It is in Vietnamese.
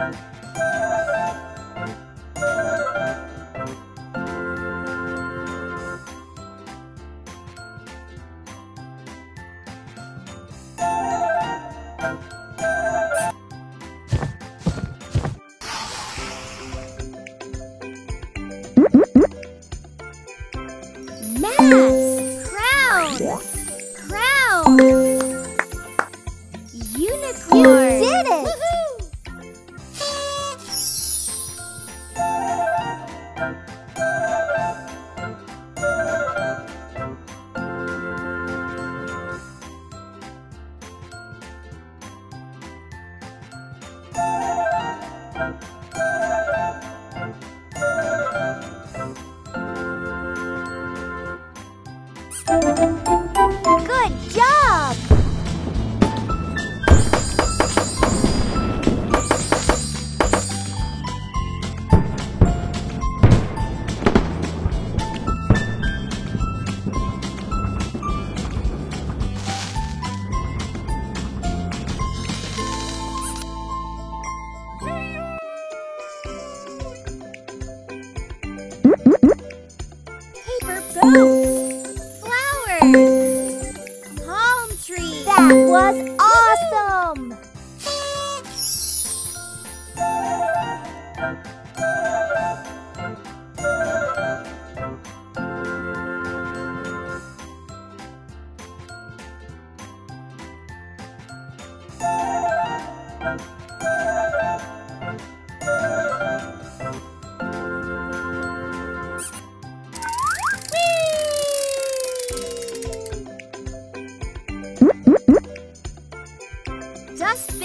Mm-hmm. That was awesome!